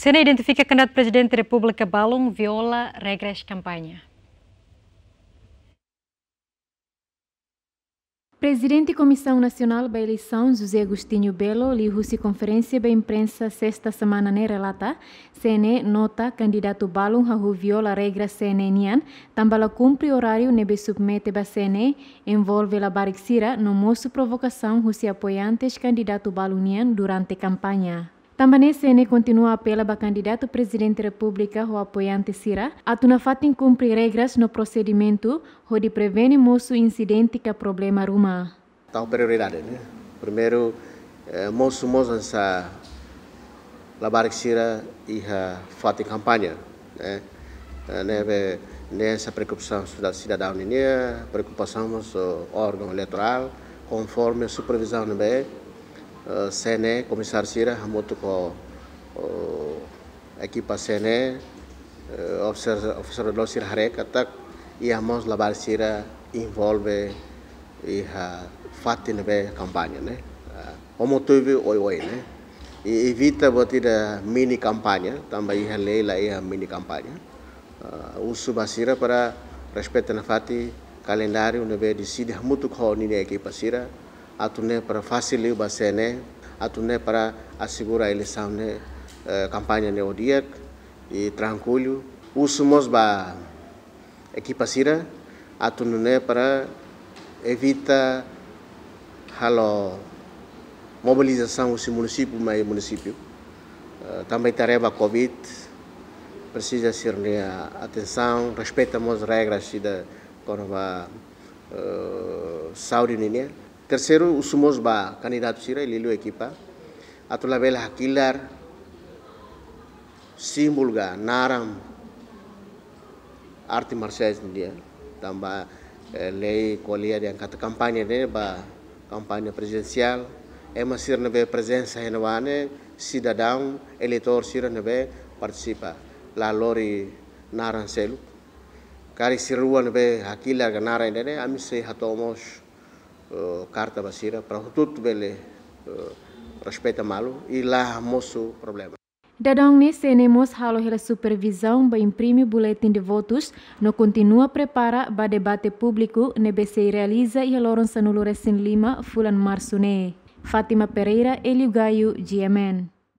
Sena identifica candidato presidente da República Balon viola regras de campanha. Presidente da Comissão Nacional da Eleição, José Agostinho Belo, liu-se conferência da imprensa sexta semana ne relata, CNE nota candidato Balon a viola regra CNE nian, tambala cumpre horário nebe submete ba CNE, envolve la barixira no moço provocação os apoiantes candidato Balon nian durante campanha. Também CNE continua a apela para candidato presidente da República ou apoiante Sira a tuna fatin cumprir regras no procedimento onde prevene moço incidente que problema ruma. Tal prioridade, né? Primeiro, eh, moço moço essa labar Sira e fatin campanha, né? Neve nessa preocupação da cidadão né? preocupação do órgão eleitoral conforme a supervisão né? CNE, Comissário Sira, muito com a equipa CNE, observador Sira Harek, até e a mãos lavar Sira envolve e a fato nebe campanha, né? O motivo oi oi, né? E evita botar a mini campanha, também a lei lá é a mini campanha. O subasira para respeito na fati calendário nebe decide muito com a equipa Sira atune para facilitar o bacene, atune para assegurar a eleição uh, campanha ne odiak e tranquilo. Usamos ba equipa sira atune para evitar halo mobilização do município mais município. Uh, também tarefa Covid precisa ser né atenção, respeitamos as regras da quando vai uh, saúde né Tercero, usumos ba candidato sira el hilo equipa. Atulabel hakilar, simbolga, naram, arti marsiais dia. Tambah eh, lei kolia yang kata kampanye ini ba kampanye presidensial. Ema sir nebe presenza henwane, sidadam, eleitor sira nebe participa. La lori naran selu. Kari siruan be hakilar ganara ini, amise hatomos. Carta basira para tudo bele respeita malo e lá moço problema. Dadong ni senemos halo hela supervisão ba imprime boletim de votos no continua prepara ba debate público ne BC realiza e loron sanulu resin lima fulan março ne. Fátima Pereira, Elio Gaio, GMN.